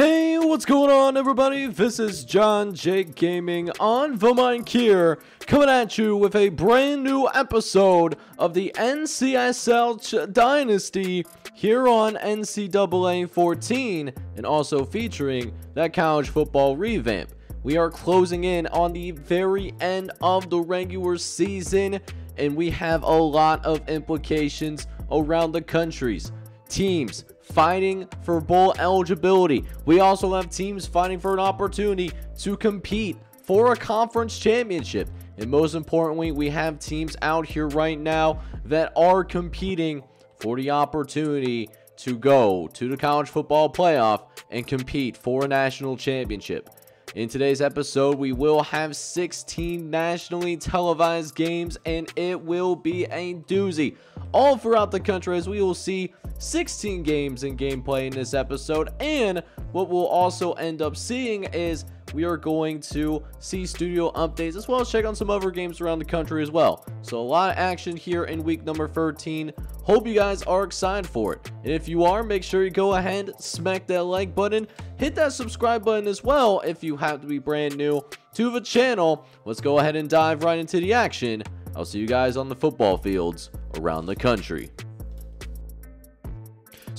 Hey, what's going on everybody? This is John Jake Gaming on Mind here, coming at you with a brand new episode of the NCSL Dynasty here on NCAA 14, and also featuring that college football revamp. We are closing in on the very end of the regular season, and we have a lot of implications around the countries. Teams fighting for bowl eligibility. We also have teams fighting for an opportunity to compete for a conference championship. And most importantly, we have teams out here right now that are competing for the opportunity to go to the college football playoff and compete for a national championship. In today's episode, we will have 16 nationally televised games, and it will be a doozy all throughout the country as we will see 16 games in gameplay in this episode. And what we'll also end up seeing is we are going to see studio updates as well as check on some other games around the country as well. So a lot of action here in week number 13. Hope you guys are excited for it. And if you are, make sure you go ahead, smack that like button, hit that subscribe button as well if you have to be brand new to the channel. Let's go ahead and dive right into the action. I'll see you guys on the football fields around the country.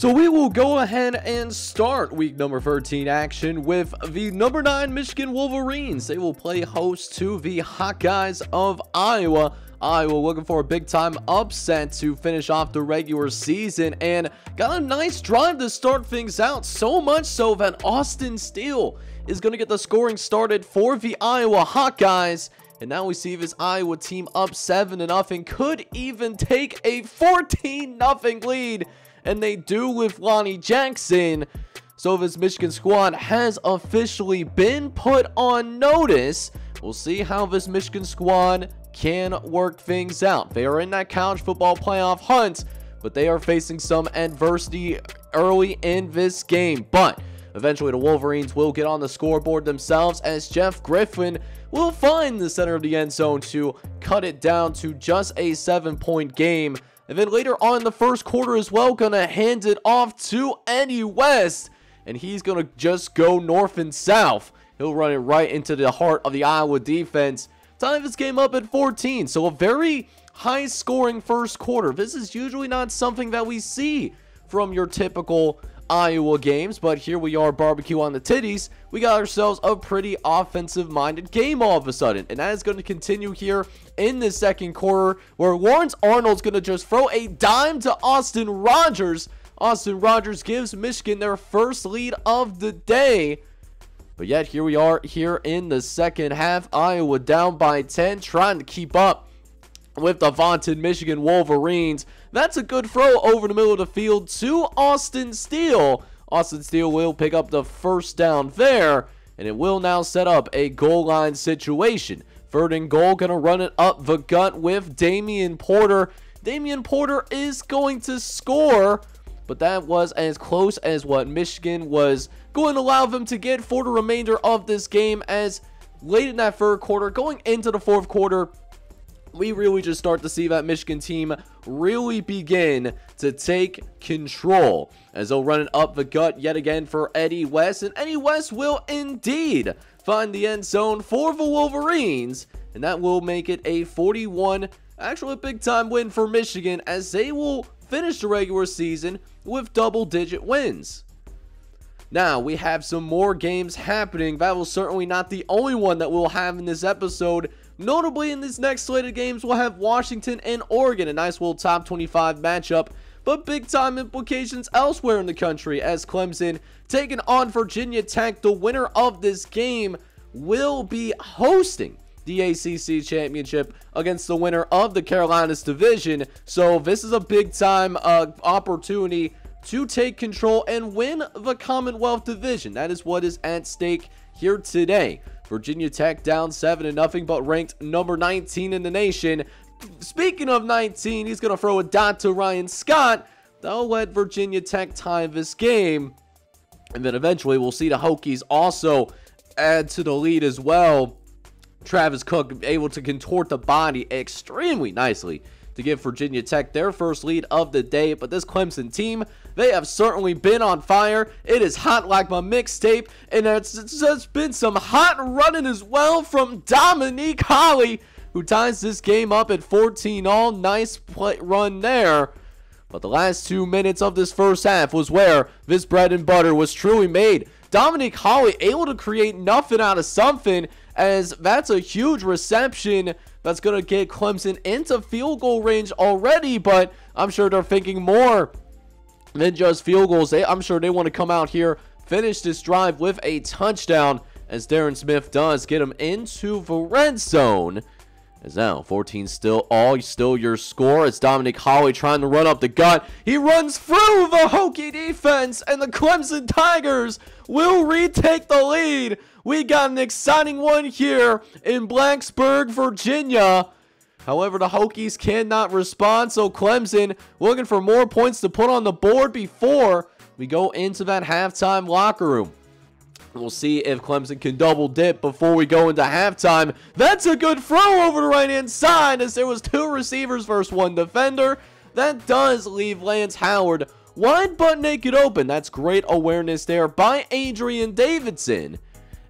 So we will go ahead and start week number 13 action with the number 9 Michigan Wolverines. They will play host to the Hawkeyes of Iowa. Iowa looking for a big time upset to finish off the regular season and got a nice drive to start things out. So much so that Austin Steele is going to get the scoring started for the Iowa Hawkeyes. And now we see this Iowa team up 7 to nothing, could even take a 14 nothing lead and they do with Lonnie Jackson. So this Michigan squad has officially been put on notice. We'll see how this Michigan squad can work things out. They are in that college football playoff hunt, but they are facing some adversity early in this game. But eventually the Wolverines will get on the scoreboard themselves as Jeff Griffin will find the center of the end zone to cut it down to just a seven point game. And then later on in the first quarter as well, gonna hand it off to Eddie West. And he's gonna just go north and south. He'll run it right into the heart of the Iowa defense. Time this game up at 14. So a very high scoring first quarter. This is usually not something that we see from your typical Iowa games, but here we are barbecue on the titties. We got ourselves a pretty offensive-minded game all of a sudden, and that is going to continue here in the second quarter, where Lawrence Arnold's going to just throw a dime to Austin Rogers. Austin Rogers gives Michigan their first lead of the day. But yet, here we are here in the second half. Iowa down by 10, trying to keep up with the vaunted Michigan Wolverines. That's a good throw over the middle of the field to Austin Steele. Austin Steele will pick up the first down there, and it will now set up a goal line situation. Third goal, going to run it up the gut with Damian Porter. Damian Porter is going to score, but that was as close as what Michigan was going to allow them to get for the remainder of this game as late in that third quarter, going into the fourth quarter, we really just start to see that Michigan team really begin to take control as they'll run it up the gut yet again for Eddie West. And Eddie West will indeed find the end zone for the Wolverines. And that will make it a 41, actually a big time win for Michigan as they will finish the regular season with double digit wins. Now, we have some more games happening. That was certainly not the only one that we'll have in this episode Notably, in these next slated games, we'll have Washington and Oregon, a nice little top 25 matchup, but big time implications elsewhere in the country as Clemson taking on Virginia Tech. The winner of this game will be hosting the ACC championship against the winner of the Carolinas division. So this is a big time uh, opportunity to take control and win the Commonwealth division. That is what is at stake here today. Virginia Tech down 7 to nothing, but ranked number 19 in the nation. Speaking of 19, he's going to throw a dot to Ryan Scott. They'll let Virginia Tech tie this game. And then eventually we'll see the Hokies also add to the lead as well. Travis Cook able to contort the body extremely nicely to give Virginia Tech their first lead of the day. But this Clemson team, they have certainly been on fire. It is hot like my mixtape, and it's, it's been some hot running as well from Dominique Holly, who ties this game up at 14 all. Nice play run there. But the last two minutes of this first half was where this bread and butter was truly made. Dominic Holly able to create nothing out of something as that's a huge reception that's going to get Clemson into field goal range already, but I'm sure they're thinking more than just field goals. I'm sure they want to come out here, finish this drive with a touchdown as Darren Smith does get him into the red zone. As now, 14 still all, still your score. It's Dominic Holly trying to run up the gut. He runs through the Hokie defense, and the Clemson Tigers will retake the lead. We got an exciting one here in Blacksburg, Virginia. However, the Hokies cannot respond, so Clemson looking for more points to put on the board before we go into that halftime locker room. We'll see if Clemson can double dip before we go into halftime. That's a good throw over the right-hand side as there was two receivers versus one defender. That does leave Lance Howard wide but naked open. That's great awareness there by Adrian Davidson.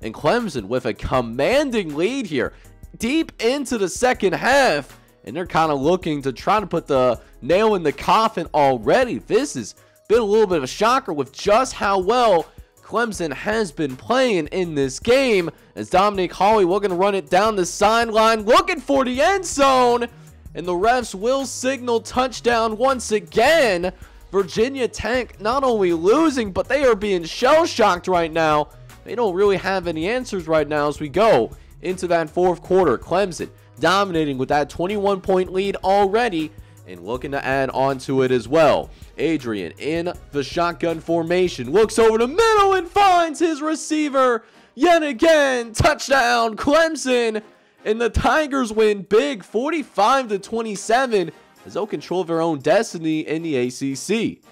And Clemson with a commanding lead here deep into the second half. And they're kind of looking to try to put the nail in the coffin already. This has been a little bit of a shocker with just how well Clemson has been playing in this game as Dominic Holly looking to run it down the sideline, looking for the end zone. And the refs will signal touchdown once again. Virginia Tech not only losing, but they are being shell-shocked right now. They don't really have any answers right now as we go into that fourth quarter. Clemson dominating with that 21-point lead already and looking to add on to it as well. Adrian in the shotgun formation looks over the middle and finds his receiver yet again. Touchdown, Clemson. And the Tigers win big 45 to 27 as they'll control their own destiny in the ACC.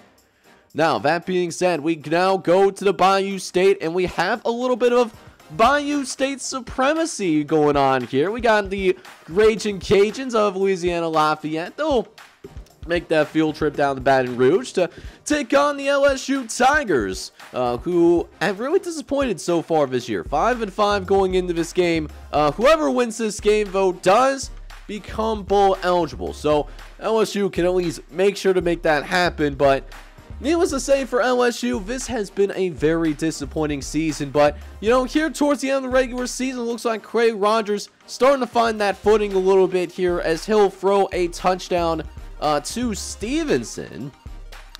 Now, that being said, we now go to the Bayou State and we have a little bit of Bayou State supremacy going on here. We got the Raging Cajuns of Louisiana Lafayette. Make that field trip down to Baton Rouge to take on the LSU Tigers, uh, who have really disappointed so far this year. 5 and 5 going into this game. Uh, whoever wins this game, though, does become bowl eligible. So LSU can at least make sure to make that happen, but Needless to say, for LSU, this has been a very disappointing season. But, you know, here towards the end of the regular season, looks like Craig Rogers starting to find that footing a little bit here as he'll throw a touchdown uh, to Stevenson.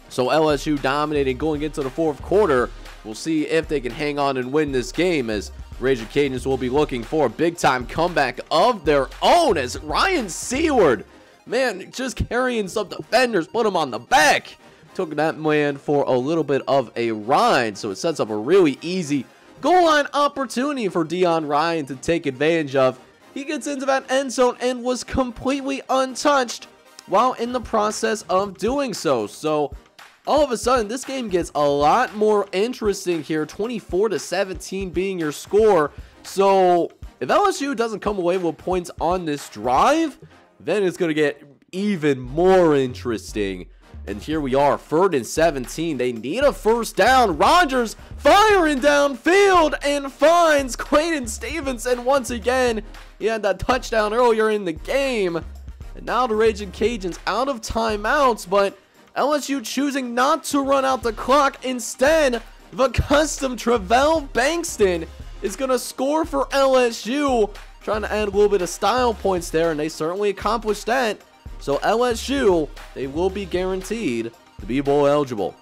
So LSU dominating going into the fourth quarter. We'll see if they can hang on and win this game as Raging Cajuns will be looking for a big-time comeback of their own as Ryan Seward, man, just carrying some defenders, put him on the back. Took that man for a little bit of a ride, so it sets up a really easy goal line opportunity for Dion Ryan to take advantage of. He gets into that end zone and was completely untouched while in the process of doing so. So all of a sudden, this game gets a lot more interesting here. 24 to 17 being your score. So if LSU doesn't come away with points on this drive, then it's going to get even more interesting. And here we are, third and 17. They need a first down. Rogers firing downfield and finds Quaden Stevenson once again. He had that touchdown earlier in the game. And now the Raging Cajuns out of timeouts, but LSU choosing not to run out the clock. Instead, the custom Travell Bankston is going to score for LSU. Trying to add a little bit of style points there, and they certainly accomplished that. So LSU, they will be guaranteed to be bowl eligible.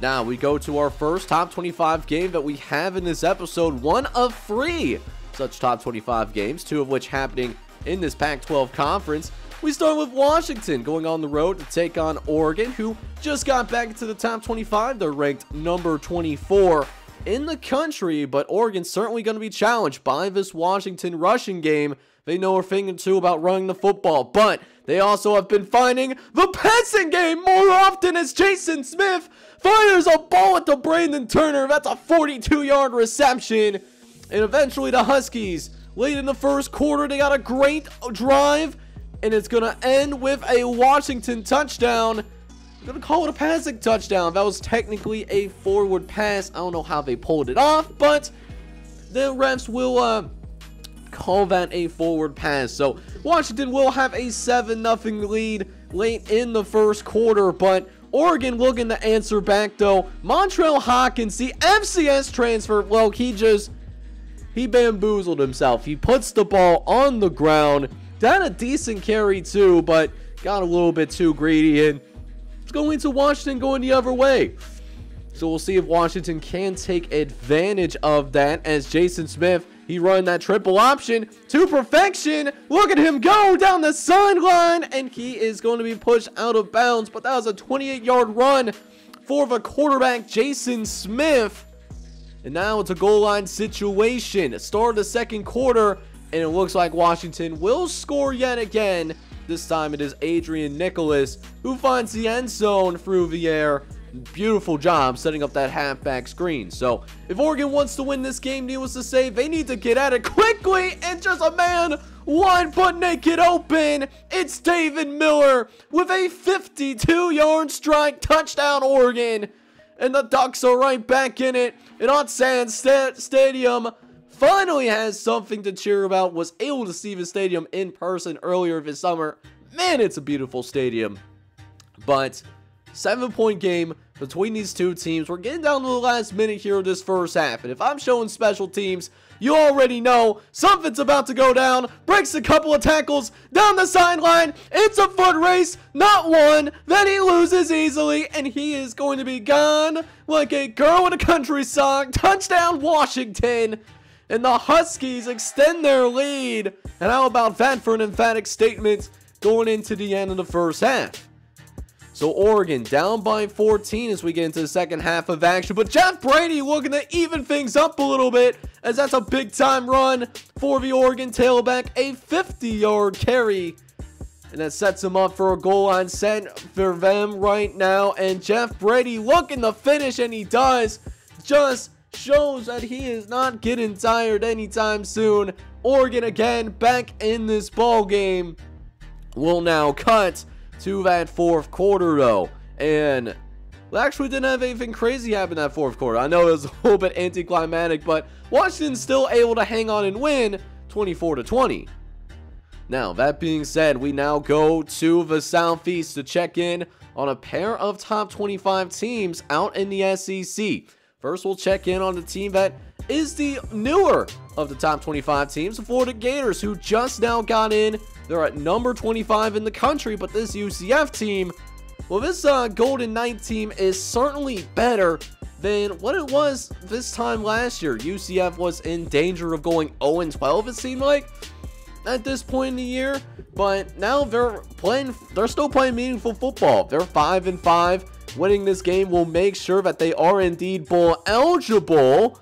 Now we go to our first top 25 game that we have in this episode. One of three such top 25 games, two of which happening in this Pac-12 conference. We start with Washington going on the road to take on Oregon, who just got back into the top 25. They're ranked number 24 in the country, but Oregon's certainly going to be challenged by this Washington rushing game. They know a thing or two about running the football, but they also have been finding the passing game more often as Jason Smith fires a ball at the Brandon Turner. That's a 42-yard reception. And eventually the Huskies Late in the first quarter, they got a great drive. And it's going to end with a Washington touchdown. I'm going to call it a passing touchdown. That was technically a forward pass. I don't know how they pulled it off, but the refs will uh, call that a forward pass. So Washington will have a 7-0 lead late in the first quarter, but Oregon looking to answer back though. Montrell Hawkins, the FCS transfer, well, he just, he bamboozled himself. He puts the ball on the ground. Got a decent carry too, but got a little bit too greedy and it's going to Washington going the other way. So we'll see if Washington can take advantage of that as Jason Smith he run that triple option to perfection. Look at him go down the sideline. And he is going to be pushed out of bounds. But that was a 28-yard run for the quarterback, Jason Smith. And now it's a goal line situation. Start of the second quarter. And it looks like Washington will score yet again. This time it is Adrian Nicholas who finds the end zone through the air beautiful job setting up that halfback screen. So if Oregon wants to win this game, needless to say, they need to get at it quickly and just a man one butt naked open. It's David Miller with a 52-yard strike touchdown Oregon. And the Ducks are right back in it. And Autzen Stadium finally has something to cheer about. Was able to see the stadium in person earlier this summer. Man, it's a beautiful stadium. But Seven point game between these two teams. We're getting down to the last minute here of this first half. And if I'm showing special teams, you already know something's about to go down. Breaks a couple of tackles down the sideline. It's a foot race, not one. Then he loses easily, and he is going to be gone like a girl in a country song. Touchdown, Washington. And the Huskies extend their lead. And how about that for an emphatic statement going into the end of the first half? So Oregon down by 14 as we get into the second half of action. But Jeff Brady looking to even things up a little bit as that's a big time run for the Oregon tailback. A 50 yard carry. And that sets him up for a goal line set for them right now. And Jeff Brady looking to finish, and he does. Just shows that he is not getting tired anytime soon. Oregon again back in this ball game. Will now cut to that fourth quarter, though. And we actually didn't have anything crazy happen that fourth quarter. I know it was a little bit anticlimactic, but Washington's still able to hang on and win 24 to 20. Now, that being said, we now go to the Southeast to check in on a pair of top 25 teams out in the SEC. First, we'll check in on the team that is the newer of the top 25 teams, the Florida Gators, who just now got in they're at number 25 in the country, but this UCF team, well, this uh, Golden Knight team is certainly better than what it was this time last year. UCF was in danger of going 0-12, it seemed like, at this point in the year. But now they're playing, they're still playing meaningful football. They're 5 and 5. Winning this game will make sure that they are indeed bowl eligible.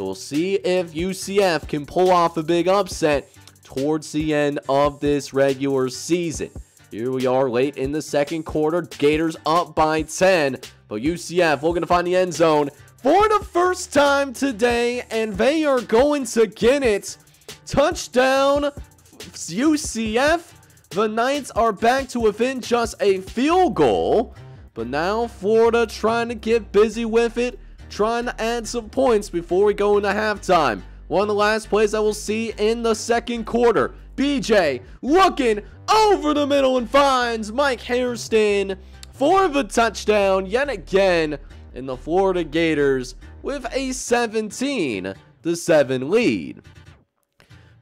So we'll see if UCF can pull off a big upset towards the end of this regular season. Here we are late in the second quarter. Gators up by 10. But UCF looking to find the end zone for the first time today. And they are going to get it. Touchdown UCF. The Knights are back to within just a field goal. But now Florida trying to get busy with it. Trying to add some points before we go into halftime. One of the last plays I will see in the second quarter. BJ looking over the middle and finds Mike Hairston for the touchdown yet again in the Florida Gators with a 17 to 7 lead.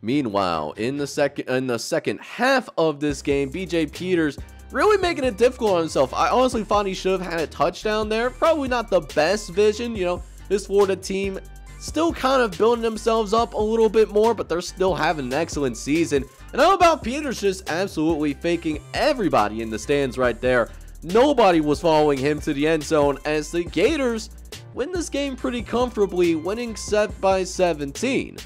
Meanwhile, in the second in the second half of this game, BJ Peters really making it difficult on himself. I honestly thought he should have had a touchdown there. Probably not the best vision, you know. This Florida team still kind of building themselves up a little bit more, but they're still having an excellent season. And how about Peters just absolutely faking everybody in the stands right there? Nobody was following him to the end zone as the Gators win this game pretty comfortably, winning set by 17.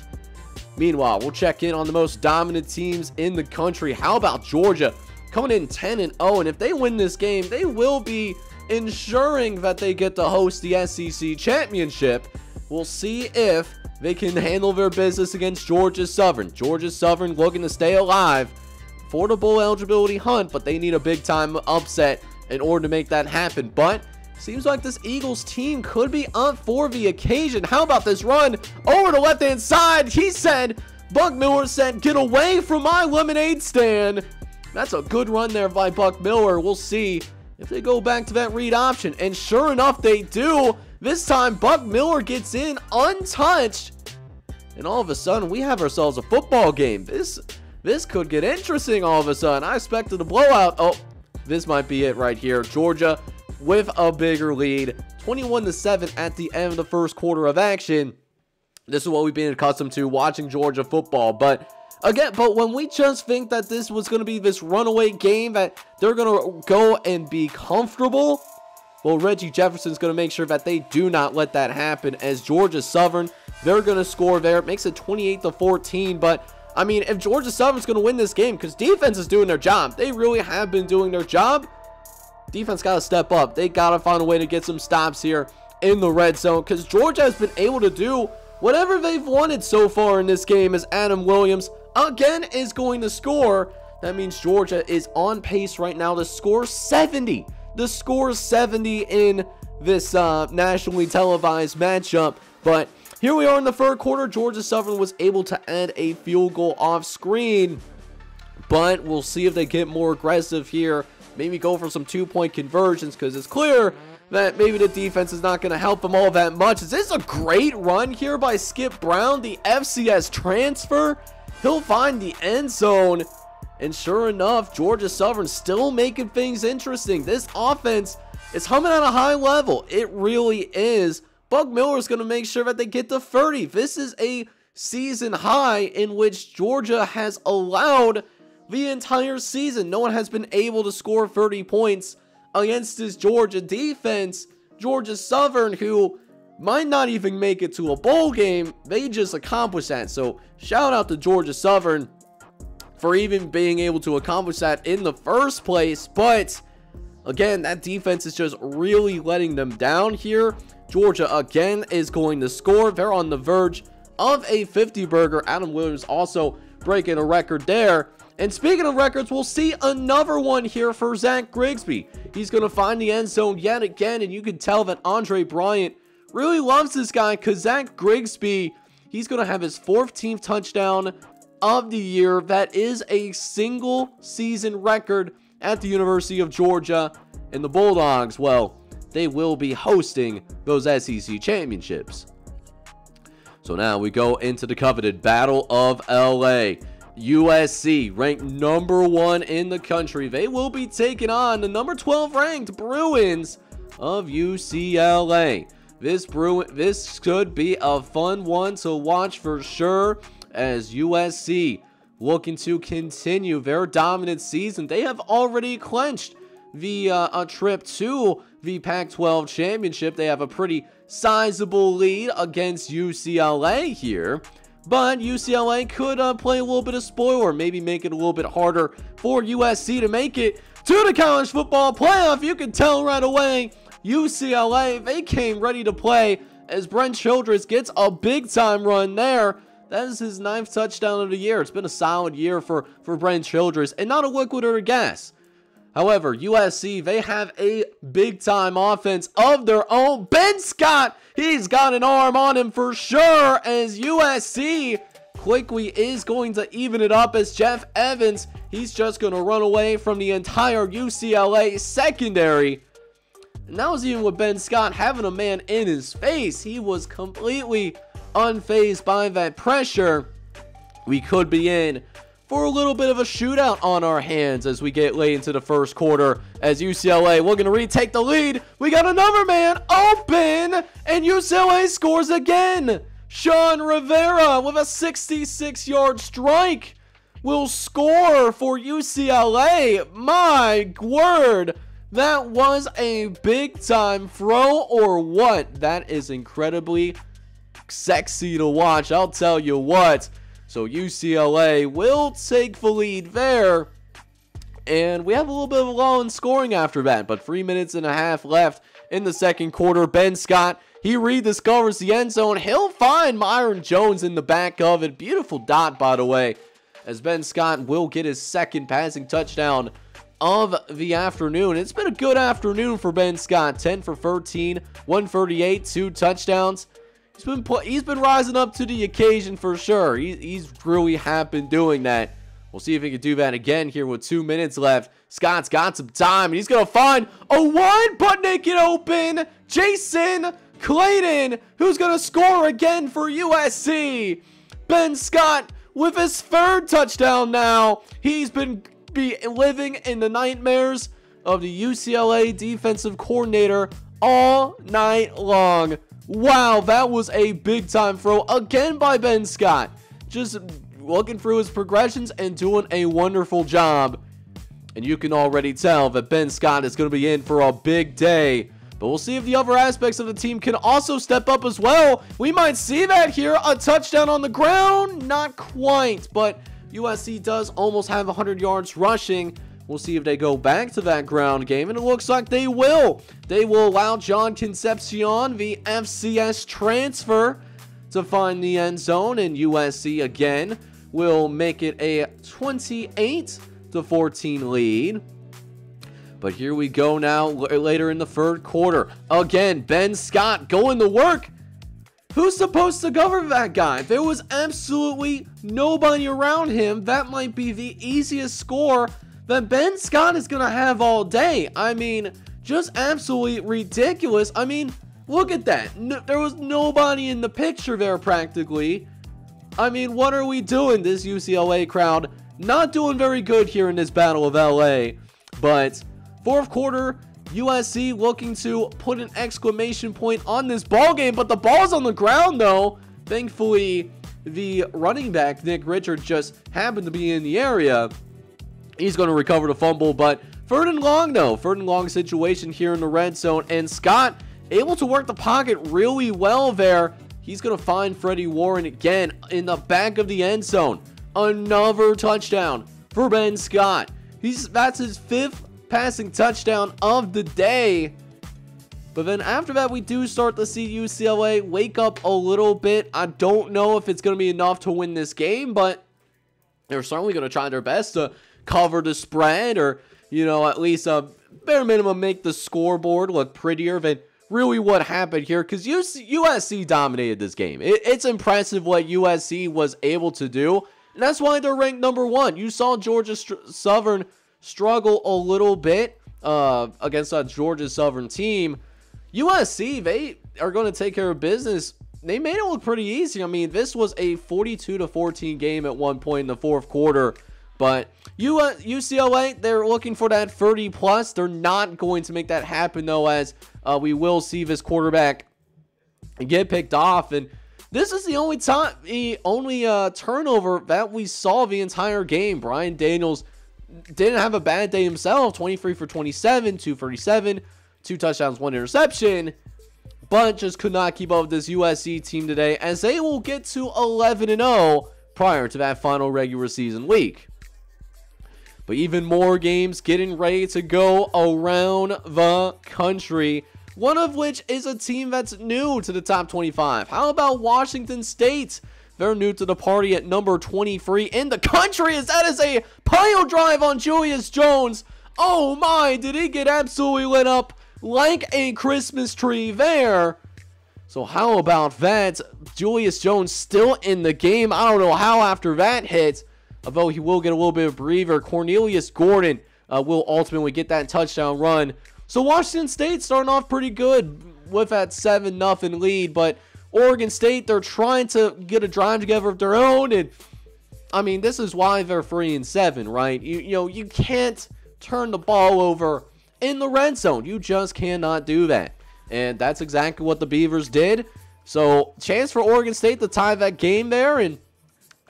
Meanwhile, we'll check in on the most dominant teams in the country. How about Georgia coming in 10 and 0? And if they win this game, they will be ensuring that they get to host the SEC championship. We'll see if they can handle their business against Georgia Southern. Georgia Southern looking to stay alive. bowl eligibility hunt, but they need a big time upset in order to make that happen. But seems like this Eagles team could be up for the occasion. How about this run over the left hand side? He said, Buck Miller said, get away from my lemonade stand. That's a good run there by Buck Miller. We'll see if they go back to that read option. And sure enough, they do. This time, Buck Miller gets in untouched. And all of a sudden, we have ourselves a football game. This this could get interesting all of a sudden. I expected a blowout. Oh, this might be it right here. Georgia with a bigger lead. 21 to 7 at the end of the first quarter of action. This is what we've been accustomed to watching Georgia football. But again, but when we just think that this was going to be this runaway game, that they're going to go and be comfortable, well, Reggie Jefferson's going to make sure that they do not let that happen as Georgia Southern, they're going to score there. It makes it 28 to 14, but I mean, if Georgia Southern's going to win this game, because defense is doing their job, they really have been doing their job, defense got to step up. They got to find a way to get some stops here in the red zone, because Georgia has been able to do whatever they've wanted so far in this game as Adam Williams, again, is going to score. That means Georgia is on pace right now to score 70. The score 70 in this uh, nationally televised matchup, but here we are in the third quarter. Georgia Southern was able to add a field goal off screen. But we'll see if they get more aggressive here. Maybe go for some two-point conversions because it's clear that maybe the defense is not going to help them all that much. Is this a great run here by Skip Brown, the FCS transfer? He'll find the end zone. And sure enough, Georgia Southern still making things interesting. This offense is humming at a high level. It really is. Buck Miller is going to make sure that they get to 30. This is a season high in which Georgia has allowed the entire season. No one has been able to score 30 points against this Georgia defense. Georgia Southern, who might not even make it to a bowl game, they just accomplished that. So shout out to Georgia Southern for even being able to accomplish that in the first place. But again, that defense is just really letting them down here. Georgia again is going to score. They're on the verge of a 50 burger. Adam Williams also breaking a record there. And speaking of records, we'll see another one here for Zach Grigsby. He's going to find the end zone yet again, and you can tell that Andre Bryant really loves this guy because Zach Grigsby, he's going to have his 14th touchdown of the year. That is a single season record at the University of Georgia. And the Bulldogs, well, they will be hosting those SEC championships. So now we go into the coveted Battle of LA. USC, ranked number one in the country. They will be taking on the number 12 ranked Bruins of UCLA. This Bruin, this could be a fun one to watch for sure as USC looking to continue their dominant season. They have already clinched the uh, a trip to the Pac-12 championship. They have a pretty sizable lead against UCLA here. But UCLA could uh, play a little bit of spoiler, maybe make it a little bit harder for USC to make it to the college football playoff. You can tell right away, UCLA, they came ready to play as Brent Childress gets a big time run there. That is his ninth touchdown of the year. It's been a solid year for, for Brent Childress and not a liquid or a gas. However, USC, they have a big time offense of their own. Ben Scott, he's got an arm on him for sure as USC quickly is going to even it up as Jeff Evans, he's just going to run away from the entire UCLA secondary. And that was even with Ben Scott having a man in his face. He was completely unfazed by that pressure. We could be in for a little bit of a shootout on our hands as we get late into the first quarter as UCLA we're going to retake the lead. We got another man open and UCLA scores again. Sean Rivera with a 66 yard strike will score for UCLA. My word. That was a big time throw or what? That is incredibly sexy to watch. I'll tell you what. So UCLA will take the lead there. And we have a little bit of a lull in scoring after that, but three minutes and a half left in the second quarter. Ben Scott, he rediscovers the end zone. He'll find Myron Jones in the back of it. Beautiful dot, by the way. as Ben Scott will get his second passing touchdown of the afternoon. It's been a good afternoon for Ben Scott. 10 for 13, 138, two touchdowns. He's been he's been rising up to the occasion for sure. He, he's really have been doing that. We'll see if he can do that again here with two minutes left. Scott's got some time, and he's going to find a wide butt naked open Jason Clayton, who's going to score again for USC. Ben Scott with his third touchdown now. He's been be living in the nightmares of the UCLA defensive coordinator all night long. Wow, that was a big time throw again by Ben Scott. Just looking through his progressions and doing a wonderful job. And you can already tell that Ben Scott is going to be in for a big day. But we'll see if the other aspects of the team can also step up as well. We might see that here. A touchdown on the ground? Not quite, but USC does almost have 100 yards rushing. We'll see if they go back to that ground game, and it looks like they will. They will allow John Concepcion, the FCS transfer, to find the end zone, and USC again will make it a 28 to 14 lead. But here we go now later in the third quarter. Again, Ben Scott going to work. Who's supposed to govern that guy? There was absolutely nobody around him. That might be the easiest score that Ben Scott is going to have all day. I mean, just absolutely ridiculous. I mean, look at that. No, there was nobody in the picture there practically. I mean, what are we doing, this UCLA crowd? Not doing very good here in this Battle of LA. But fourth quarter, USC looking to put an exclamation point on this ball game, but the ball's on the ground though. Thankfully, the running back, Nick Richard, just happened to be in the area. He's going to recover the fumble, but third and long though. Third and long situation here in the red zone, and Scott able to work the pocket really well there. He's going to find Freddie Warren again in the back of the end zone. Another touchdown for Ben Scott. He's That's his fifth passing touchdown of the day. But then after that, we do start to see UCLA wake up a little bit. I don't know if it's going to be enough to win this game, but they're certainly going to try their best to cover the spread or, you know, at least a bare minimum make the scoreboard look prettier than really what happened here because USC dominated this game. It, it's impressive what USC was able to do, and that's why they're ranked number one. You saw Georgia Southern struggle a little bit uh, against a Georgia Southern team. USC, they are going to take care of business. They made it look pretty easy. I mean, this was a 42 to 14 game at one point in the fourth quarter. But UCLA, they're looking for that 30 plus. They're not going to make that happen though, as uh, we will see this quarterback get picked off. And this is the only time, the only uh, turnover that we saw the entire game. Brian Daniels didn't have a bad day himself 23 for 27, 237, two touchdowns, one interception. But just could not keep up with this USC team today as they will get to 11 0 prior to that final regular season week. But even more games getting ready to go around the country. One of which is a team that's new to the top 25. How about Washington State? They're new to the party at number 23 in the country as that is a pile drive on Julius Jones. Oh my, did he get absolutely lit up like a Christmas tree there. So how about that? Julius Jones still in the game. I don't know how after that hit, although he will get a little bit of breather. Cornelius Gordon uh, will ultimately get that touchdown run. So Washington State starting off pretty good with that 7 nothing lead, but Oregon State, they're trying to get a drive together of their own. And I mean, this is why they're three and seven, right? You, you know, you can't turn the ball over in the red zone. You just cannot do that. And that's exactly what the Beavers did. So, chance for Oregon State to tie that game there, and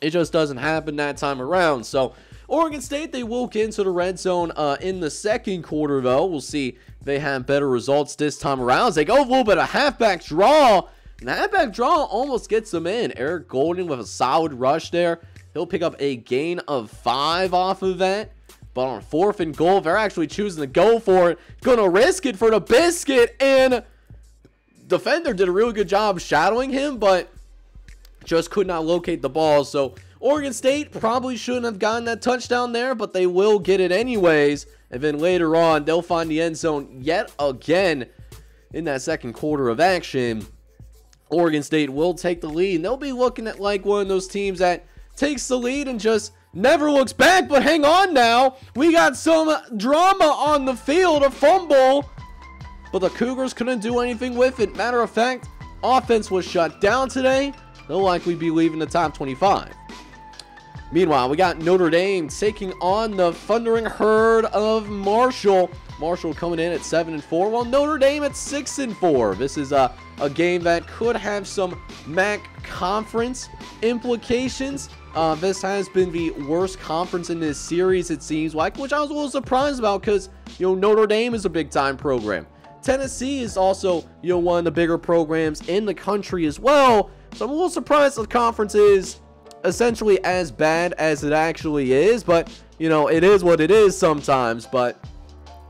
it just doesn't happen that time around. So, Oregon State, they will get into the red zone uh, in the second quarter, though. We'll see they have better results this time around. They go a little bit of halfback draw that back draw almost gets them in. Eric Golden with a solid rush there. He'll pick up a gain of five off of that. But on fourth and goal, they're actually choosing to go for it. Gonna risk it for the biscuit. And defender did a really good job shadowing him, but just could not locate the ball. So Oregon State probably shouldn't have gotten that touchdown there, but they will get it anyways. And then later on, they'll find the end zone yet again in that second quarter of action. Oregon State will take the lead, and they'll be looking at like one of those teams that takes the lead and just never looks back. But hang on now, we got some drama on the field, a fumble, but the Cougars couldn't do anything with it. Matter of fact, offense was shut down today. They'll likely be leaving the top 25. Meanwhile, we got Notre Dame taking on the Thundering Herd of Marshall. Marshall coming in at 7 and 4, while Notre Dame at 6 and 4. This is a, a game that could have some MAC conference implications. Uh, this has been the worst conference in this series, it seems like, which I was a little surprised about because, you know, Notre Dame is a big time program. Tennessee is also, you know, one of the bigger programs in the country as well. So I'm a little surprised the conference is essentially as bad as it actually is, but you know, it is what it is sometimes. But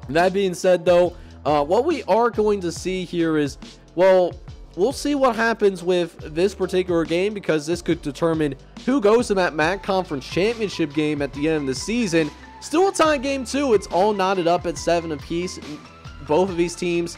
that being said, though, uh, what we are going to see here is, well, we'll see what happens with this particular game because this could determine who goes to that MAC Conference Championship game at the end of the season. Still a tie game, too. It's all knotted up at seven apiece. Both of these teams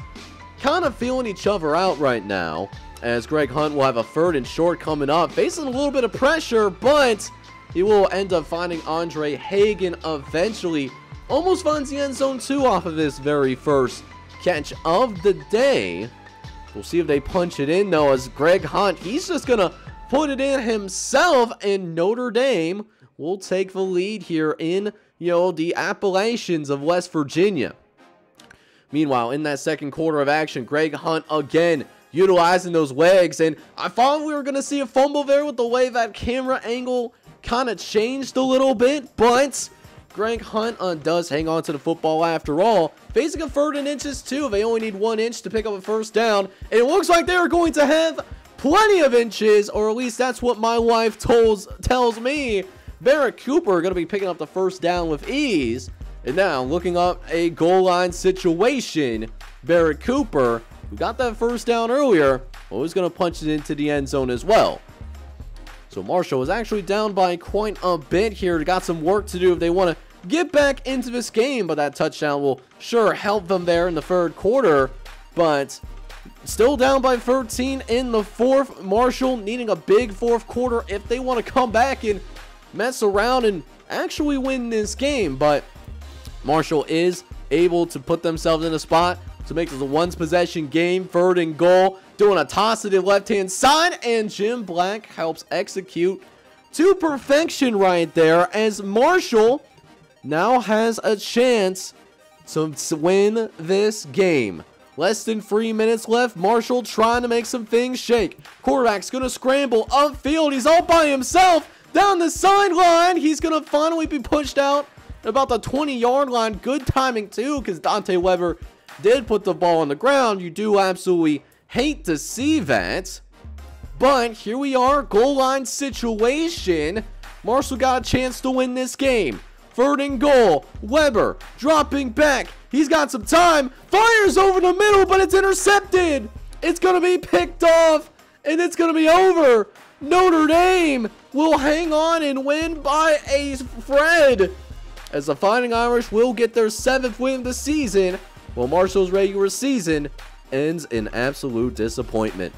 kind of feeling each other out right now as Greg Hunt will have a third and short coming up, facing a little bit of pressure, but he will end up finding Andre Hagan eventually. Almost finds the end zone two off of this very first catch of the day. We'll see if they punch it in though as Greg Hunt, he's just going to put it in himself and Notre Dame will take the lead here in, you know, the Appalachians of West Virginia. Meanwhile, in that second quarter of action, Greg Hunt again utilizing those legs. And I thought we were going to see a fumble there with the way that camera angle kind of changed a little bit. But Greg Hunt uh, does hang on to the football after all. Facing a third and inches too. They only need one inch to pick up a first down. And it looks like they are going to have plenty of inches, or at least that's what my wife tells, tells me. Barrett Cooper going to be picking up the first down with ease. And now, looking up a goal line situation, Barrett Cooper who got that first down earlier, was going to punch it into the end zone as well. So Marshall is actually down by quite a bit here. Got some work to do if they want to get back into this game, but that touchdown will sure help them there in the third quarter. But still down by 13 in the fourth. Marshall needing a big fourth quarter if they want to come back and mess around and actually win this game. But Marshall is able to put themselves in a spot to make this a once possession game, third and goal. Doing a toss to the left hand side, and Jim Black helps execute to perfection right there as Marshall now has a chance to win this game. Less than three minutes left. Marshall trying to make some things shake. Quarterback's going to scramble upfield. He's all by himself down the sideline. He's going to finally be pushed out about the 20 yard line. Good timing too because Dante Weber did put the ball on the ground. You do absolutely hate to see that. But here we are, goal line situation. Marshall got a chance to win this game. Third and goal. Weber dropping back. He's got some time. Fires over the middle, but it's intercepted. It's going to be picked off, and it's going to be over. Notre Dame will hang on and win by a Fred. As the Fighting Irish will get their seventh win of the season while Marshall's regular season ends in absolute disappointment.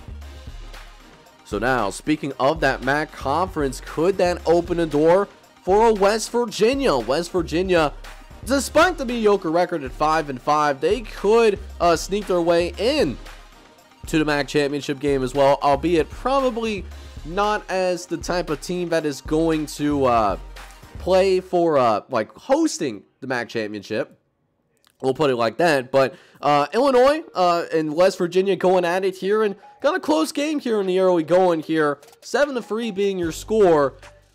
So now, speaking of that MAC conference, could that open a door for a West Virginia? West Virginia, despite the mediocre record at 5 and 5, they could uh, sneak their way in to the MAC championship game as well, albeit probably not as the type of team that is going to uh, play for uh, like hosting the MAC championship. We'll put it like that. But uh, Illinois uh, and West Virginia going at it here, and got a close game here in the early going here. Seven to three being your score.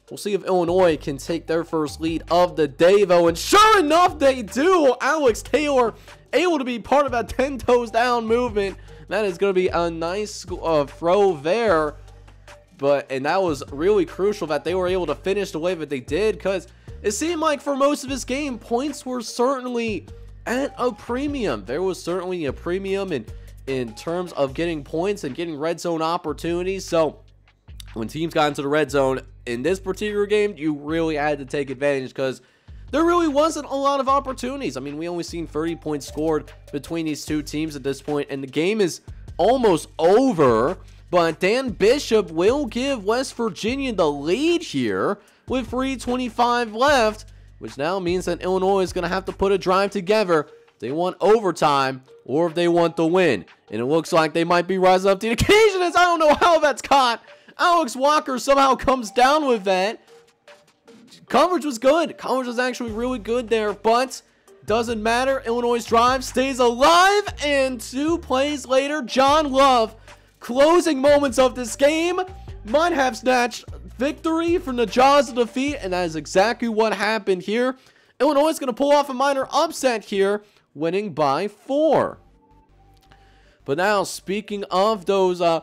We'll see if Illinois can take their first lead of the day, though. And sure enough, they do. Alex Taylor able to be part of that 10 toes down movement. That is going to be a nice uh, throw there. But, and that was really crucial that they were able to finish the way that they did because it seemed like for most of this game, points were certainly at a premium. There was certainly a premium in, in terms of getting points and getting red zone opportunities. So when teams got into the red zone in this particular game, you really had to take advantage because there really wasn't a lot of opportunities. I mean, we only seen 30 points scored between these two teams at this point, and the game is almost over. But Dan Bishop will give West Virginia the lead here with 325 left, which now means that Illinois is going to have to put a drive together. They want overtime or if they want the win. And it looks like they might be rising up to the occasion as I don't know how that's caught. Alex Walker somehow comes down with that. Coverage was good. Coverage was actually really good there, but doesn't matter. Illinois' drive stays alive, and two plays later, John Love, closing moments of this game, might have snatched victory from the jaws of defeat, and that is exactly what happened here. Illinois is going to pull off a minor upset here, winning by four. But now, speaking of those uh,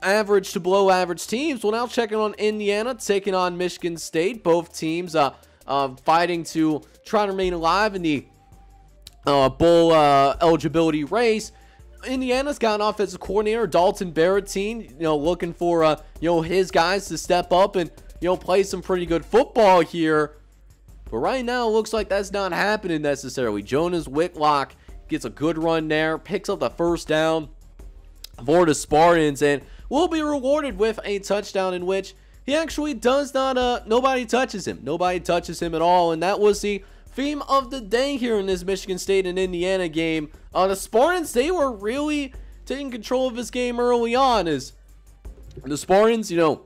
average to below average teams. Well, now checking on Indiana, taking on Michigan State. Both teams uh, uh, fighting to try to remain alive in the uh, bowl uh, eligibility race. Indiana's got an offensive coordinator, Dalton Barrettine, you know, looking for, uh, you know, his guys to step up and, you know, play some pretty good football here. But right now, it looks like that's not happening necessarily. Jonas Whitlock gets a good run there, picks up the first down for the Spartans, and will be rewarded with a touchdown in which he actually does not, uh, nobody touches him. Nobody touches him at all, and that was the theme of the day here in this Michigan State and Indiana game. Uh, the Spartans, they were really taking control of this game early on as the Spartans, you know,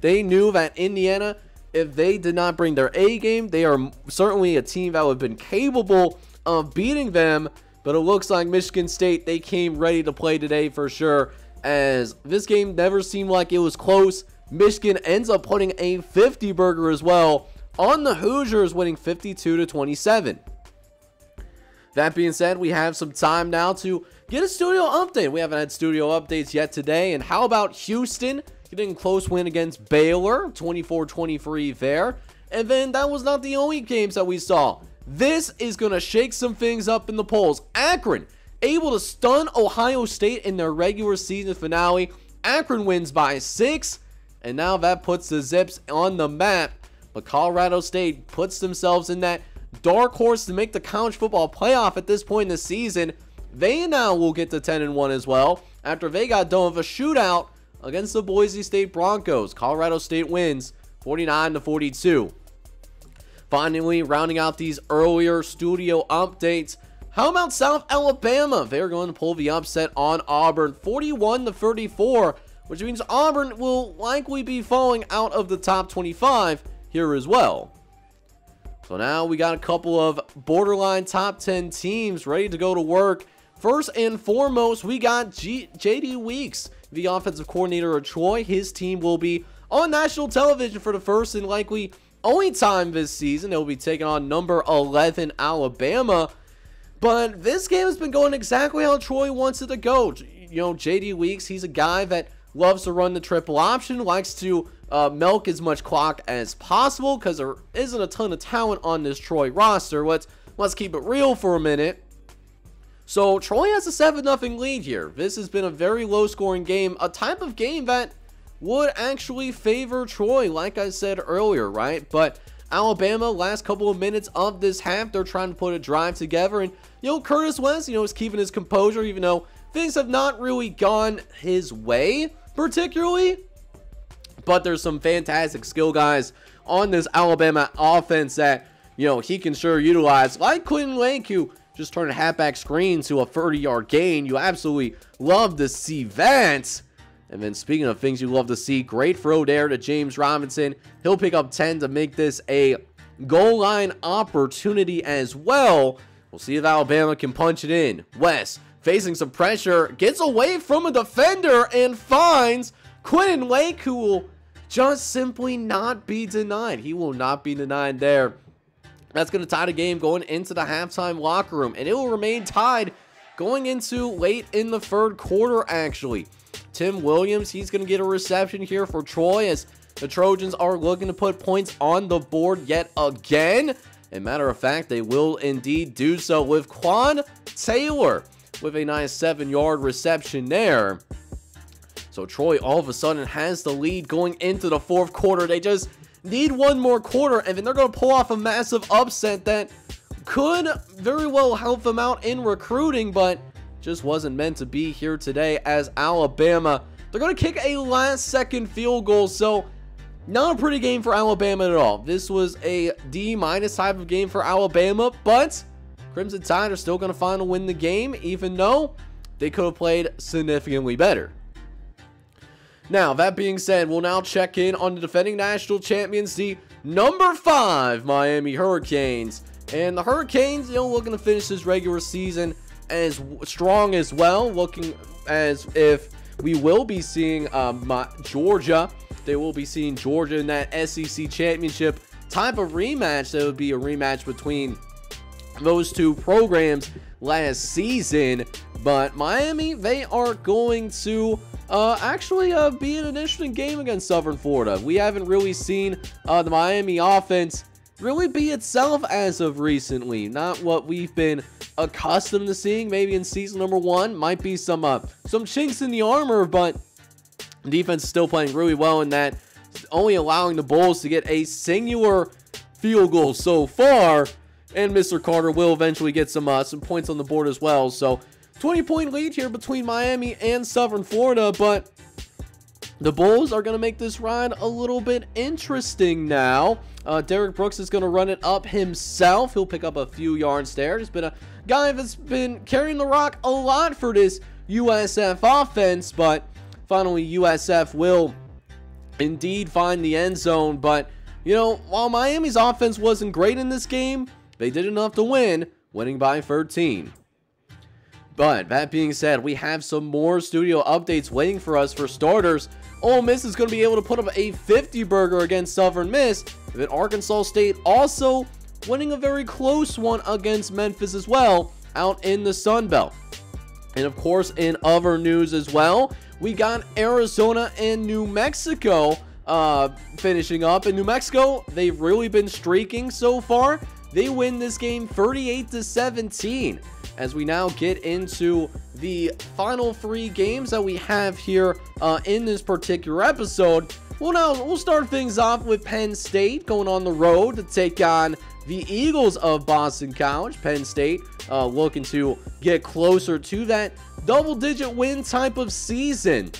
they knew that Indiana, if they did not bring their A game, they are certainly a team that would have been capable of beating them. But it looks like Michigan State, they came ready to play today for sure as this game never seemed like it was close. Michigan ends up putting a 50 burger as well on the Hoosiers, winning 52 to 27. That being said, we have some time now to get a studio update. We haven't had studio updates yet today. And how about Houston getting a close win against Baylor, 24-23 there. And then that was not the only games that we saw. This is going to shake some things up in the polls. Akron able to stun Ohio State in their regular season finale. Akron wins by six, and now that puts the Zips on the map. But Colorado State puts themselves in that dark horse to make the college football playoff at this point in the season. They now will get to 10 and 1 as well after they got done with a shootout against the Boise State Broncos. Colorado State wins 49 to 42. Finally, rounding out these earlier studio updates, how about South Alabama? They're going to pull the upset on Auburn 41 to 34, which means Auburn will likely be falling out of the top 25 here as well. So now we got a couple of borderline top 10 teams ready to go to work. First and foremost, we got G JD Weeks, the offensive coordinator of Troy. His team will be on national television for the first and likely only time this season. They'll be taking on number 11 Alabama. But this game has been going exactly how Troy wants it to go. You know, JD Weeks, he's a guy that loves to run the triple option, likes to uh, milk as much clock as possible because there isn't a ton of talent on this Troy roster. Let's, let's keep it real for a minute. So Troy has a 7-0 lead here. This has been a very low-scoring game, a type of game that would actually favor Troy, like I said earlier, right? But Alabama, last couple of minutes of this half, they're trying to put a drive together, and you know, Curtis West, you know, is keeping his composure, even though things have not really gone his way, particularly. But there's some fantastic skill guys on this Alabama offense that, you know, he can sure utilize, like Quentin Lake, who just turned a halfback screen to a 30-yard gain. You absolutely love to see that. And then speaking of things you love to see, great throw there to James Robinson. He'll pick up 10 to make this a goal line opportunity as well. We'll see if Alabama can punch it in. West facing some pressure, gets away from a defender and finds Quentin Lake, who will just simply not be denied. He will not be denied there. That's going to tie the game going into the halftime locker room, and it will remain tied going into late in the third quarter, actually. Tim Williams, he's going to get a reception here for Troy as the Trojans are looking to put points on the board yet again. And matter of fact, they will indeed do so with Quan Taylor with a nice seven-yard reception there. So Troy all of a sudden has the lead going into the fourth quarter. They just need one more quarter, and then they're going to pull off a massive upset that could very well help them out in recruiting, but just wasn't meant to be here today as Alabama. They're going to kick a last second field goal, so not a pretty game for Alabama at all. This was a D minus type of game for Alabama, but Crimson Tide are still going to finally win the game, even though they could have played significantly better. Now, that being said, we'll now check in on the defending national champions, the number five Miami Hurricanes. And the Hurricanes, you know, looking to finish this regular season as strong as well, looking as if we will be seeing um, Georgia. They will be seeing Georgia in that SEC championship type of rematch. That would be a rematch between those two programs last season. But Miami, they are going to uh, actually uh, be an interesting game against Southern Florida. We haven't really seen uh, the Miami offense really be itself as of recently. Not what we've been accustomed to seeing maybe in season number one. Might be some uh, some chinks in the armor, but defense is still playing really well in that. Only allowing the Bulls to get a singular field goal so far. And Mr. Carter will eventually get some uh, some points on the board as well. So 20 point lead here between Miami and Southern Florida, but the Bulls are going to make this ride a little bit interesting now. Uh, Derrick Brooks is going to run it up himself. He'll pick up a few yards there. He's been a guy that's been carrying the rock a lot for this USF offense, but finally USF will indeed find the end zone. But, you know, while Miami's offense wasn't great in this game, they did enough to win, winning by 13. But that being said, we have some more studio updates waiting for us for starters. Ole Miss is going to be able to put up a 50 burger against Southern Miss. Then Arkansas State also winning a very close one against Memphis as well out in the Sun Belt. And of course, in other news as well, we got Arizona and New Mexico uh, finishing up. In New Mexico, they've really been streaking so far. They win this game 38 to 17 as we now get into the final three games that we have here uh, in this particular episode. Well, now we'll start things off with Penn State going on the road to take on the Eagles of Boston College. Penn State uh, looking to get closer to that double-digit win type of season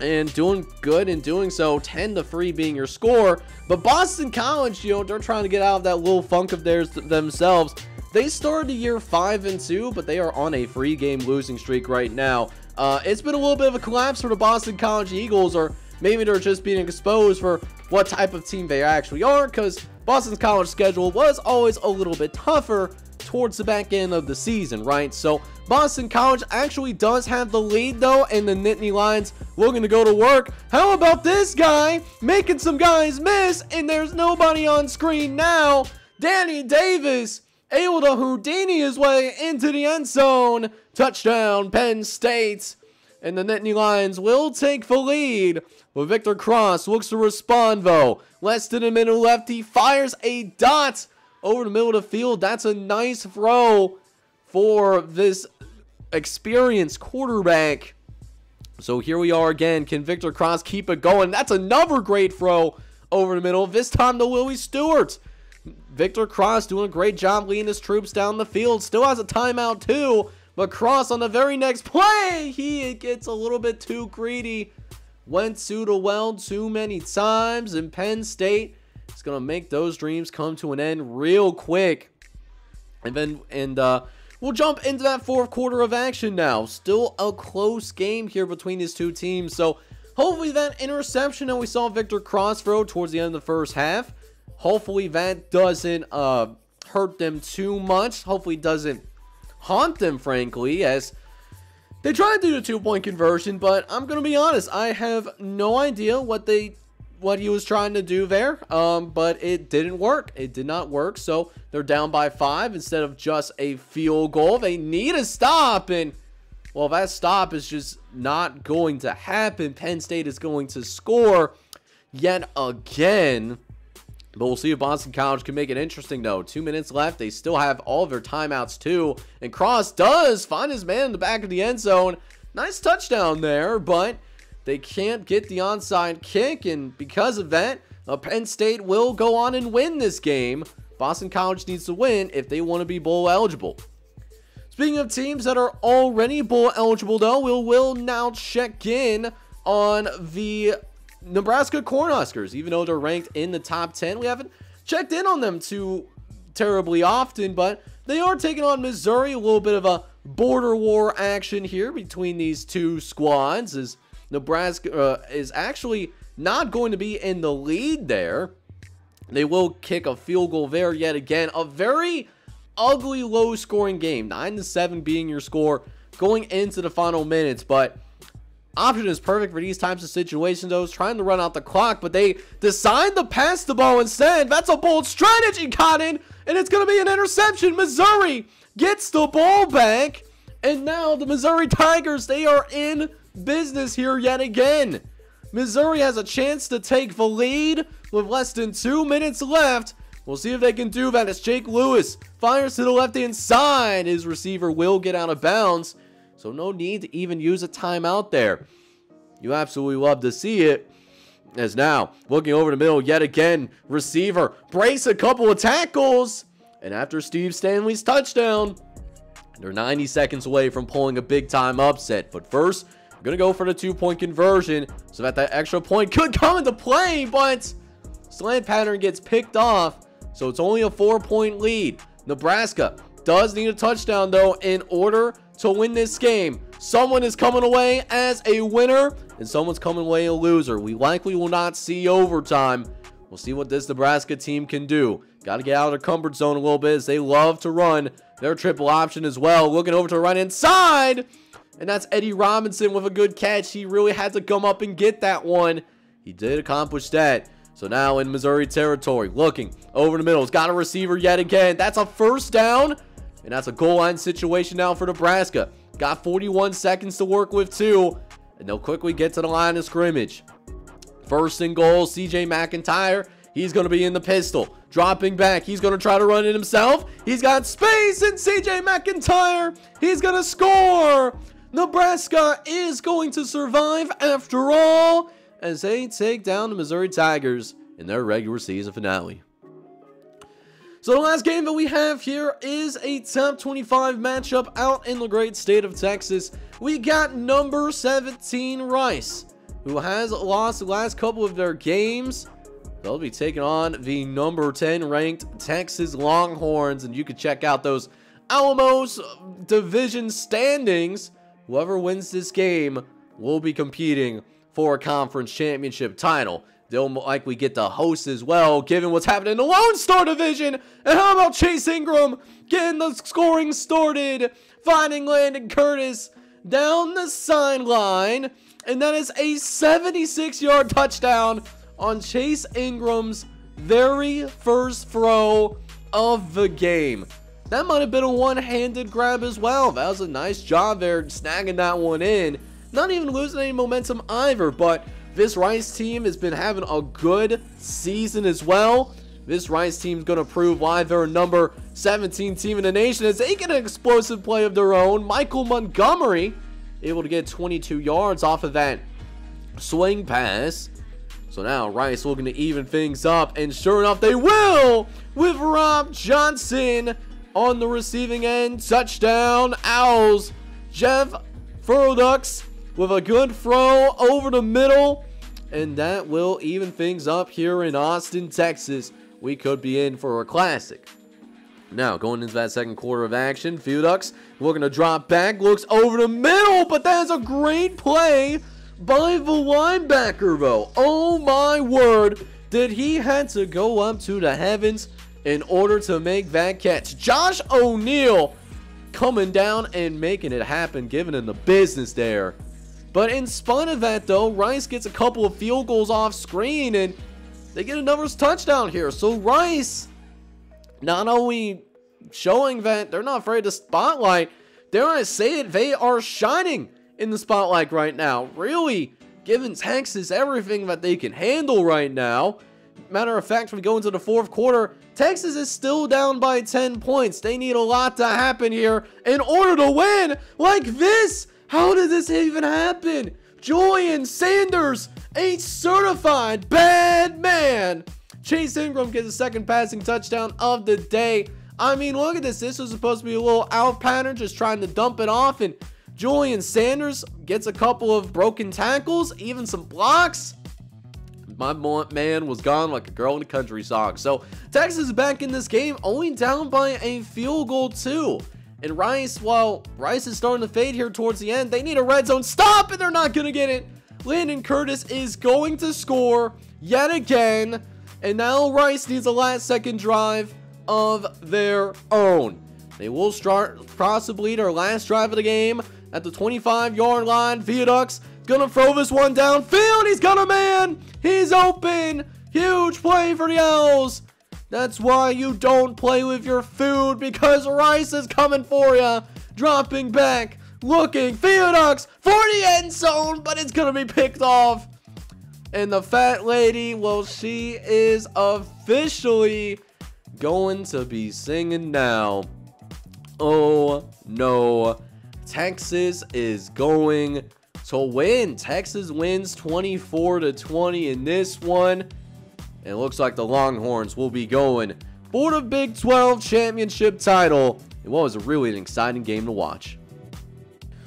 and doing good in doing so 10 to 3 being your score. But boston college you know they're trying to get out of that little funk of theirs themselves. They started the year 5 and 2 but they are on a free game losing streak right now. Uh, it's been a little bit of a collapse for the boston college eagles or maybe they're just being exposed for what type of team they actually are because boston college schedule was always a little bit tougher towards the back end of the season, right? So Boston College actually does have the lead though, and the Nittany Lions looking to go to work. How about this guy making some guys miss, and there's nobody on screen now. Danny Davis able to Houdini his way into the end zone. Touchdown, Penn State. And the Nittany Lions will take the lead. But Victor Cross looks to respond though. Less than a minute left. He fires a dot over the middle of the field. That's a nice throw for this experienced quarterback. So here we are again. Can Victor Cross keep it going? That's another great throw over the middle. This time to Willie Stewart. Victor Cross doing a great job leading his troops down the field. Still has a timeout too. But Cross on the very next play, he gets a little bit too greedy. Went to the well too many times. And Penn State it's to make those dreams come to an end real quick. And then, and, uh, We'll jump into that fourth quarter of action now. Still a close game here between these two teams. So hopefully that interception that we saw Victor Cross towards the end of the first half, hopefully that doesn't uh, hurt them too much. Hopefully doesn't haunt them, frankly, as they try to do the two-point conversion, but I'm going to be honest, I have no idea what they what he was trying to do there, um, but it didn't work. It did not work, so they're down by five instead of just a field goal. They need a stop, and, well, that stop is just not going to happen. Penn State is going to score yet again. But we'll see if Boston College can make it interesting, though. Two minutes left. They still have all of their timeouts, too. And Cross does find his man in the back of the end zone. Nice touchdown there, but they can't get the onside kick, and because of that, uh, Penn State will go on and win this game. Boston College needs to win if they want to be bowl eligible. Speaking of teams that are already bowl eligible, though, we will now check in on the Nebraska Cornhuskers. Even though they're ranked in the top 10, we haven't checked in on them too terribly often, but they are taking on Missouri. A little bit of a border war action here between these two squads as Nebraska uh, is actually not going to be in the lead there. They will kick a field goal there yet again. A very ugly low scoring game. 9 to 7 being your score going into the final minutes, but option is perfect for these types of situations though. trying to run out the clock, but they decide to pass the ball instead. That's a bold strategy, Cotton, and it's going to be an interception. Missouri gets the ball back, and now the Missouri Tigers, they are in business here yet again. Missouri has a chance to take the lead with less than two minutes left. We'll see if they can do that as Jake Lewis fires to the left-hand side. His receiver will get out of bounds, so no need to even use a timeout there. You absolutely love to see it. As now, looking over the middle yet again, receiver brace a couple of tackles. And after Steve Stanley's touchdown, they're 90 seconds away from pulling a big-time upset. But first, To go for the two-point conversion so that that extra point could come into play, but slant pattern gets picked off, so it's only a four-point lead. Nebraska does need a touchdown, though, in order to win this game. Someone is coming away as a winner, and someone's coming away a loser. We likely will not see overtime. We'll see what this Nebraska team can do. Got to get out of their comfort zone a little bit as they love to run their triple option as well. Looking over to right inside. And that's Eddie Robinson with a good catch. He really had to come up and get that one. He did accomplish that. So now in Missouri territory, looking over the middle. He's got a receiver yet again. That's a first down. And that's a goal line situation now for Nebraska. Got 41 seconds to work with too. And they'll quickly get to the line of scrimmage. First and goal, CJ McIntyre. He's going to be in the pistol. Dropping back. He's going to try to run it himself. He's got space and CJ McIntyre. He's going to score. Nebraska is going to survive after all as they take down the Missouri Tigers in their regular season finale. So the last game that we have here is a top 25 matchup out in the great state of Texas. We got number 17 Rice, who has lost the last couple of their games. They'll be taking on the number 10 ranked Texas Longhorns, and you can check out those Alamos division standings Whoever wins this game will be competing for a conference championship title. They'll likely get the host as well, given what's happening in the Lone Star Division. And how about Chase Ingram getting the scoring started, finding Landon Curtis down the sideline. And that is a 76-yard touchdown on Chase Ingram's very first throw of the game. That might have been a one-handed grab as well. That was a nice job there snagging that one in. Not even losing any momentum either, but this Rice team has been having a good season as well. This Rice team's going to prove why they're a number 17 team in the nation as they get an explosive play of their own. Michael Montgomery able to get 22 yards off of that swing pass. So now Rice looking to even things up, and sure enough, they will with Rob Johnson on the receiving end. Touchdown, Owls. Jeff Furducks with a good throw over the middle. And that will even things up here in Austin, Texas. We could be in for a classic. Now, going into that second quarter of action, Furducks looking to drop back, looks over the middle, but that is a great play by the linebacker, though. Oh my word, did he had to go up to the heavens in order to make that catch. Josh O'Neill coming down and making it happen, giving him the business there. But in spite of that, though, Rice gets a couple of field goals off screen, and they get another touchdown here. So Rice, not only showing that they're not afraid to spotlight, dare I say it, they are shining in the spotlight right now. Really giving Texas everything that they can handle right now. Matter of fact, we go into the fourth quarter, Texas is still down by 10 points. They need a lot to happen here in order to win like this. How did this even happen? Julian Sanders, a certified bad man. Chase Ingram gets a second passing touchdown of the day. I mean, look at this. This was supposed to be a little out pattern, just trying to dump it off. And Julian Sanders gets a couple of broken tackles, even some blocks. My man was gone like a girl in a country song. So Texas is back in this game, only down by a field goal too. And Rice, well, Rice is starting to fade here towards the end. They need a red zone stop, and they're not going to get it. Landon Curtis is going to score yet again. And now Rice needs a last second drive of their own. They will start possibly their last drive of the game at the 25 yard line. Viaducts gonna throw this one downfield. He's got a man. He's open. Huge play for the Owls. That's why you don't play with your food because Rice is coming for you. Dropping back, looking, Theodux for the end zone, but it's going to be picked off. And the fat lady, well, she is officially going to be singing now. Oh, no. Texas is going to win. Texas wins 24 to 20 in this one. And it looks like the Longhorns will be going for the Big 12 championship title. It was a really an exciting game to watch.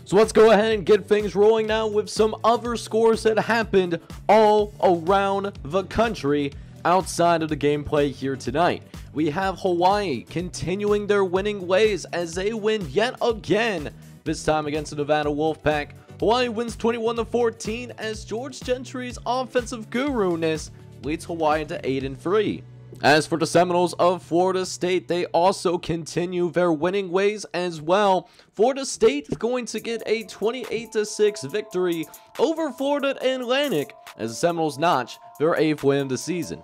So let's go ahead and get things rolling now with some other scores that happened all around the country outside of the gameplay here tonight. We have Hawaii continuing their winning ways as they win yet again, this time against the Nevada Wolfpack. Hawaii wins 21 14 as George Gentry's offensive guru-ness leads Hawaii to 8 and 3. As for the Seminoles of Florida State, they also continue their winning ways as well. Florida State is going to get a 28-6 victory over Florida Atlantic as the Seminoles notch their 8th win of the season.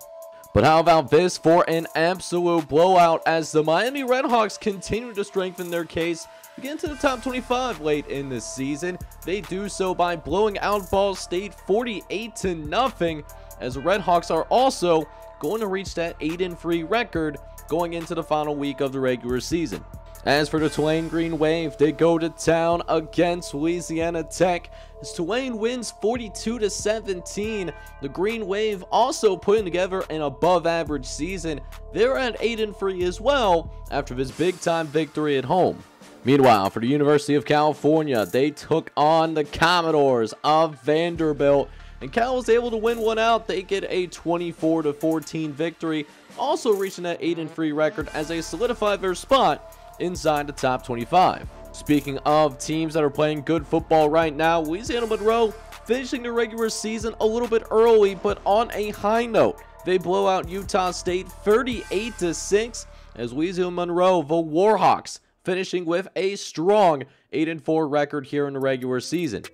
But how about this for an absolute blowout as the Miami Redhawks continue to strengthen their case get into the top 25 late in the season. They do so by blowing out Ball State 48 to nothing as the Redhawks are also going to reach that 8 and 3 record going into the final week of the regular season. As for the Tulane Green Wave, they go to town against Louisiana Tech as Tulane wins 42 to 17. The Green Wave also putting together an above average season. They're at 8 and 3 as well after this big time victory at home. Meanwhile, for the University of California, they took on the Commodores of Vanderbilt and Cal was able to win one out. They get a 24-14 victory, also reaching that 8 and 3 record as they solidify their spot inside the top 25. Speaking of teams that are playing good football right now, Louisiana Monroe finishing the regular season a little bit early, but on a high note. They blow out Utah State 38-6 as Louisiana Monroe, the Warhawks, finishing with a strong 8 and 4 record here in the regular season.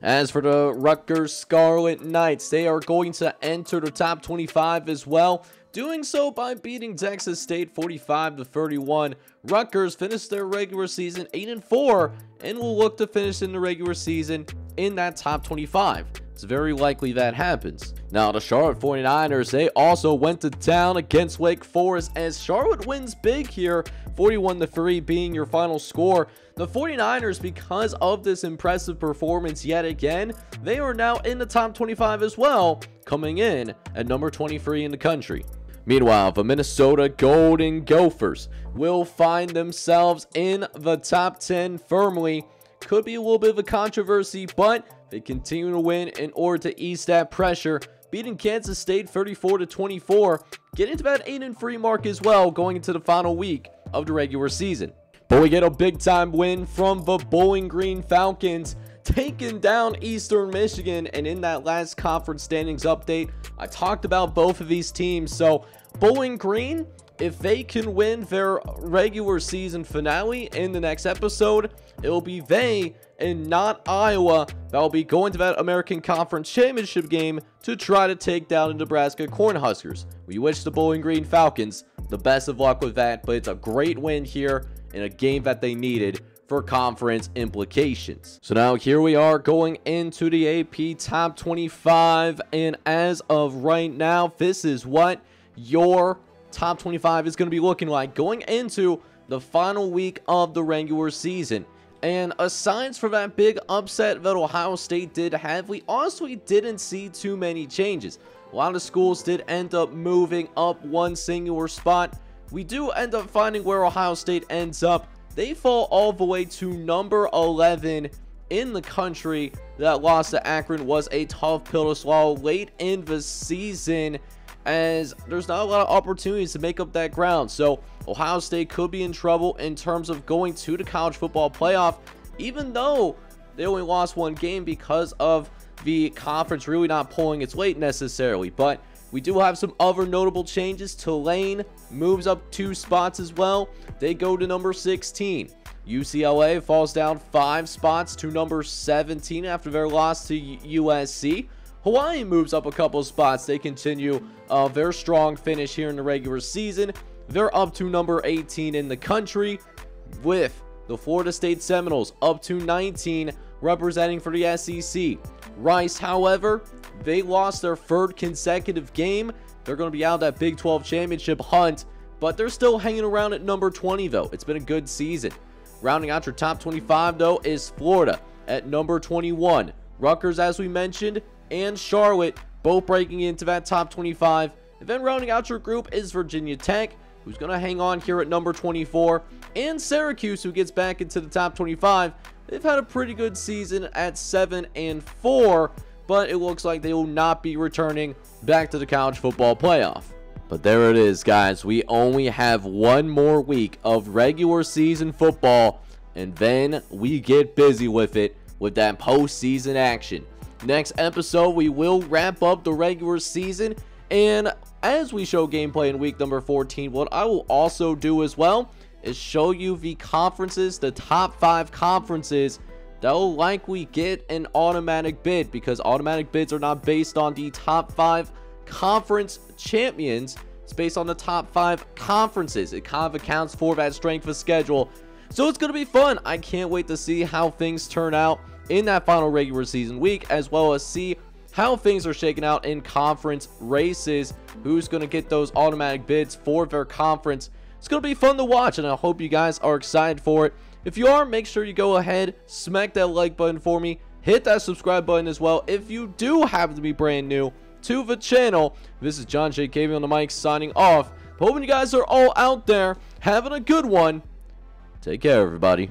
As for the Rutgers Scarlet Knights, they are going to enter the top 25 as well, doing so by beating Texas State 45 to 31. Rutgers finished their regular season 8 and 4 and will look to finish in the regular season in that top 25. It's very likely that happens. Now, the Charlotte 49ers, they also went to town against Wake Forest as Charlotte wins big here, 41 3 being your final score. The 49ers, because of this impressive performance yet again, they are now in the top 25 as well, coming in at number 23 in the country. Meanwhile, the Minnesota Golden Gophers will find themselves in the top 10 firmly. Could be a little bit of a controversy, but they continue to win in order to ease that pressure, beating Kansas State 34 to 24, getting to that 8 and 3 mark as well going into the final week of the regular season. But we get a big time win from the Bowling Green Falcons taking down Eastern Michigan. And in that last conference standings update, I talked about both of these teams. So Bowling Green, if they can win their regular season finale in the next episode, it'll be they and not Iowa that will be going to that American Conference Championship game to try to take down the Nebraska Cornhuskers. We wish the Bowling Green Falcons the best of luck with that, but it's a great win here in a game that they needed for conference implications. So now here we are going into the AP top 25 and as of right now this is what your top 25 is going to be looking like going into the final week of the regular season. And aside from that big upset that Ohio State did have, we honestly didn't see too many changes. A lot of schools did end up moving up one singular spot. We do end up finding where Ohio State ends up. They fall all the way to number 11 in the country. That loss to Akron was a tough pill to swallow late in the season as there's not a lot of opportunities to make up that ground. So Ohio State could be in trouble in terms of going to the college football playoff, even though they only lost one game because of the conference really not pulling its weight necessarily. But we do have some other notable changes. Tulane moves up two spots as well. They go to number 16. UCLA falls down five spots to number 17 after their loss to USC. Hawaii moves up a couple spots. They continue uh, their strong finish here in the regular season. They're up to number 18 in the country with the Florida State Seminoles up to 19 representing for the SEC. Rice, however, they lost their third consecutive game. They're going to be out that Big 12 championship hunt, but they're still hanging around at number 20 though. It's been a good season. Rounding out your top 25 though is Florida at number 21. Rutgers, as we mentioned, and Charlotte both breaking into that top 25. And then rounding out your group is Virginia Tech, who's going to hang on here at number 24, and Syracuse, who gets back into the top 25. They've had a pretty good season at 7 and 4, but it looks like they will not be returning back to the college football playoff. But there it is, guys. We only have one more week of regular season football, and then we get busy with it with that postseason action. Next episode, we will wrap up the regular season. And as we show gameplay in week number 14, what I will also do as well is show you the conferences, the top five conferences that will likely get an automatic bid because automatic bids are not based on the top five conference champions. It's based on the top five conferences. It kind of accounts for that strength of schedule. So it's going to be fun. I can't wait to see how things turn out in that final regular season week, as well as see how things are shaking out in conference races, who's going to get those automatic bids for their conference. It's going to be fun to watch, and I hope you guys are excited for it. If you are, make sure you go ahead, smack that like button for me, hit that subscribe button as well. If you do happen to be brand new to the channel, this is John J. KV on the mic signing off. Hoping you guys are all out there having a good one. Take care, everybody.